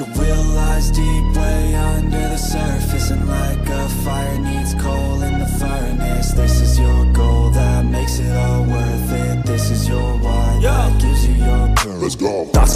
Will lies deep way under the surface And like a fire needs coal in the furnace This is your goal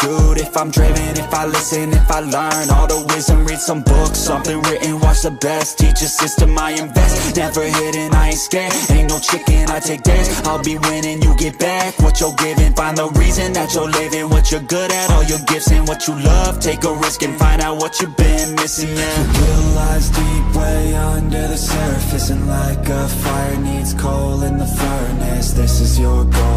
If I'm driven, if I listen, if I learn All the wisdom, read some books, something written Watch the best, teach a system I invest. Never hidden, I ain't scared. Ain't no chicken, I take dares I'll be winning, you get back what you're giving. Find the reason that you're living What you're good at, all your gifts and what you love. Take a risk and find out what you've been missing, yeah. Lies deep way under the surface And like a fire needs coal in the furnace This is your goal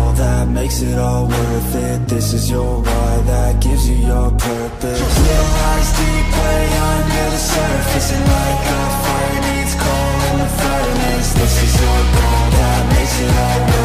makes it all worth it. This is your why that gives you your purpose. Will lies deep way under the surface And like a fire needs coal in the furnace. This is your goal that makes it all worth it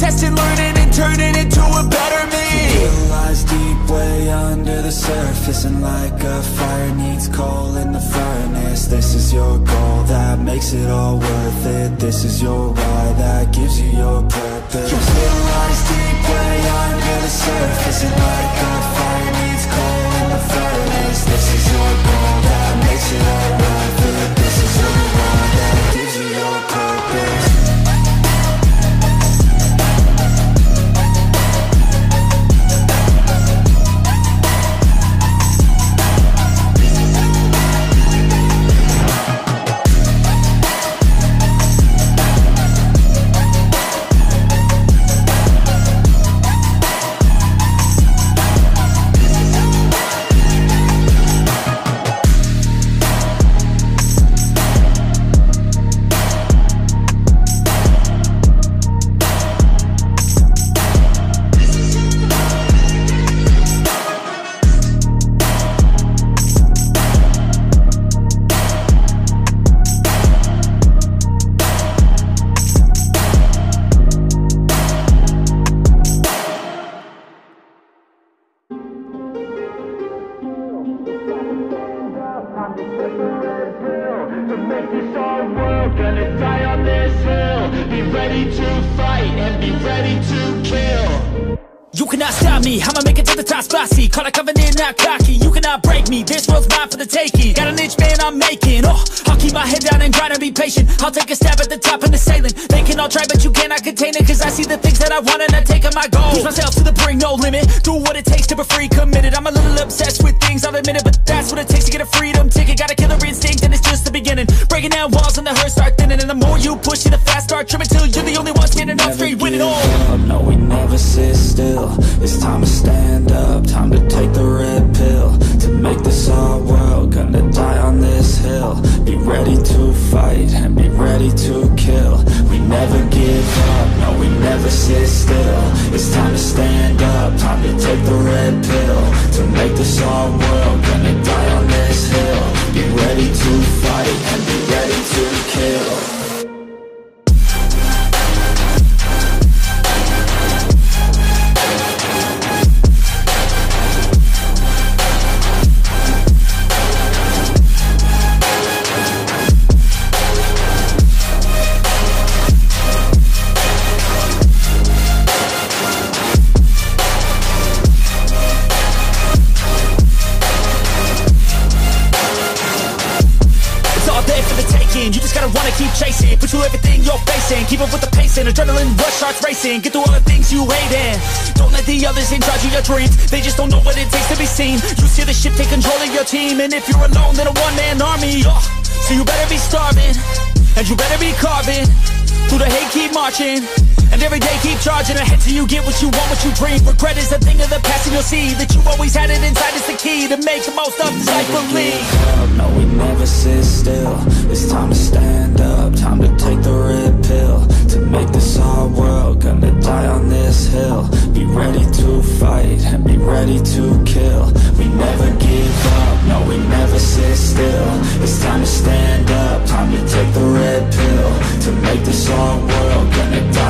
testing, learning, and turning into a better me. Lies deep way under the surface And like a fire needs coal in the furnace. This is your goal that makes it all worth it. This is your why that gives you your purpose. Your will lies deep way under the surface I'ma make it to the top spicy Call it covenant, not cocky. You cannot break me, this world's mine for the taking. Got an inch, man, I'm making. Oh, I'll keep my head down and grind and be patient. I'll take a stab at the top and the sailing. They can all try, but you cannot contain it Cause I see the things that I want and I take on my goal Push myself to the brink, no limit. Do what it takes to be free, committed. I'm a little obsessed with things, I'll admit it But that's what it takes to get a freedom ticket. Got a killer instinct Breaking down walls and the hurt start thinning And the more you push it, the fast start trimming Till you're the only one standing up straight, winning all up, no, we never sit still. It's time to stand up, time to take the red pill. To make this our world, gonna die on this hill. Be ready to fight and be ready to kill. We never give up, no, we never sit still. It's time to stand up, time to take the red pill. To make this our world, gonna die on this hill. Be ready to fight and be ready to kill. Gotta wanna keep chasing. Put you everything you're facing. Keep up with the pace and adrenaline rush starts racing. Get through all the things you hate and Don't let the others in charge of your dreams. They just don't know what it takes to be seen. You see the ship take control of your team. And if you're alone then a one-man army. Oh, So you better be starving And you better be carving. Through the hate keep marching and every day keep charging ahead till you get what you want, what you dream. Regret is a thing of the past and you'll see That you always had it inside. Is the key To make the most of this life believe No, we never sit still. It's time to stand up Time to take the red pill. To make this our world Gonna die on this hill. Be ready to fight And be ready to kill. We never give It's time to stand up. Time to take the red pill. To make this our world Gonna die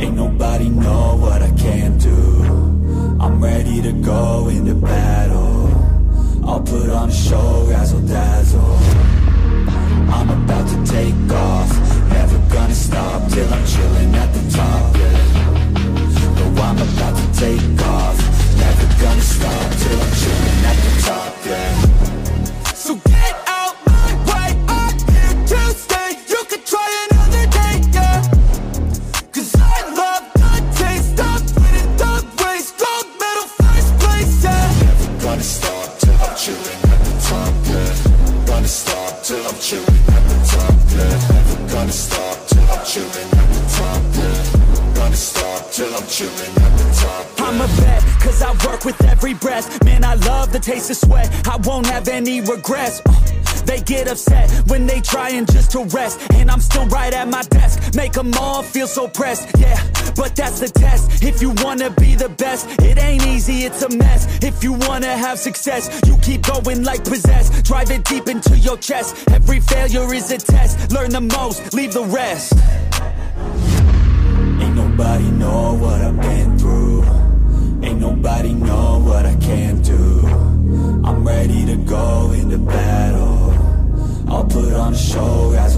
Ain't nobody know what I can do. I'm ready to go into battle till I'm chilling at the top. I'm a vet, cause I work with every breath. Man, I love the taste of sweat. I won't have any regrets. Uh, They get upset when they trying just to rest. And I'm still right at my desk. Make them all feel so pressed, yeah. But that's the test. If you wanna be the best It ain't easy, it's a mess. If you wanna have success You keep going like possessed. Drive it deep into your chest. Every failure is a test. Learn the most, leave the rest nobody know what I've been through. Ain't nobody know what I can do. I'm ready to go into battle. I'll put on a show, razzle